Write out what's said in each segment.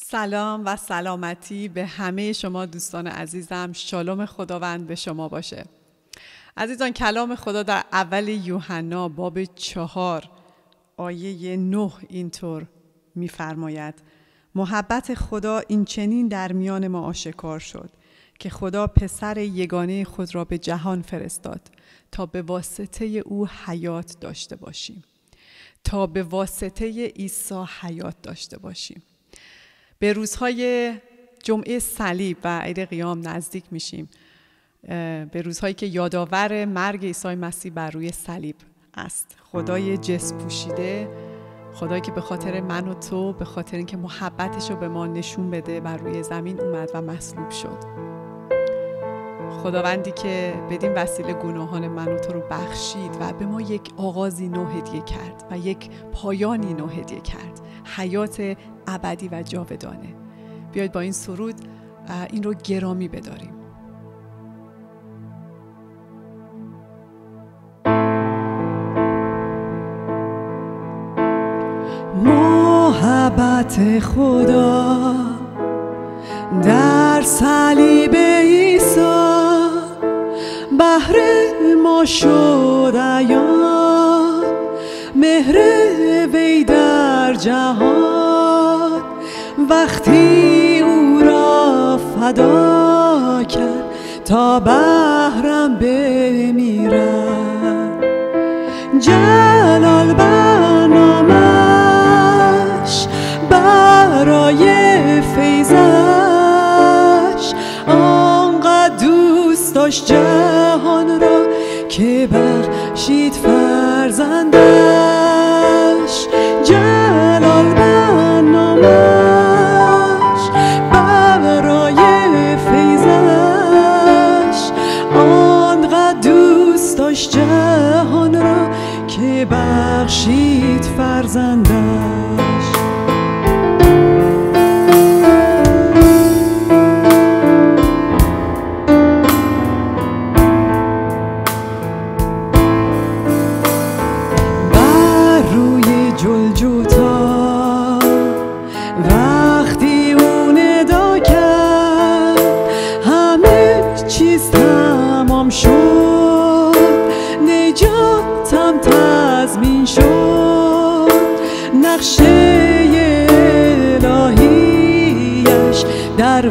سلام و سلامتی به همه شما دوستان عزیزم. شالوم خداوند به شما باشه. عزیزان کلام خدا در اول یوحنا باب چهار آیه نه اینطور میفرماید. محبت خدا این چنین در میان ما آشکار شد که خدا پسر یگانه خود را به جهان فرستاد تا به واسطه او حیات داشته باشیم. تا به واسطه عیسی حیات داشته باشیم. به روزهای جمعه صلیب و عید قیام نزدیک میشیم. به روزهایی که یادآور مرگ عیسی مسیح بر روی صلیب است. خدای جس پوشیده خدایی که به خاطر من و تو به خاطر اینکه محبتش رو به ما نشون بده بر روی زمین اومد و مصلوب شد. خداوندی که بدین وسیله گناهان من و تو رو بخشید و به ما یک آغازی نو هدیه کرد و یک پایانی نو هدیه کرد. حیات ابدی و جاودانه. بیاید با این سرود این رو گرامی بداریم. محبت خدا در صلیب عیسی بهر ما شد عیان. مهر وی در جهان. وقتی او را فدا کرد تا بهرم بمیرم جلال برنامش برای فیضش. آنقدر دوست داشت جهان را که بخشید فرزندش. جهان را که بخشید فرزندش. چیز تمام شد. نقشه الهیش در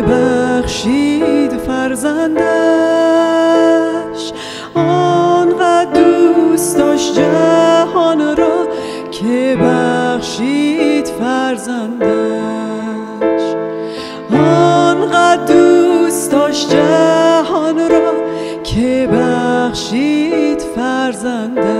که بخشید فرزندش آنقدر دوست داشت جهان را که بخشید فرزندش. آنقدر دوست داشت جهان را که بخشید فرزندش.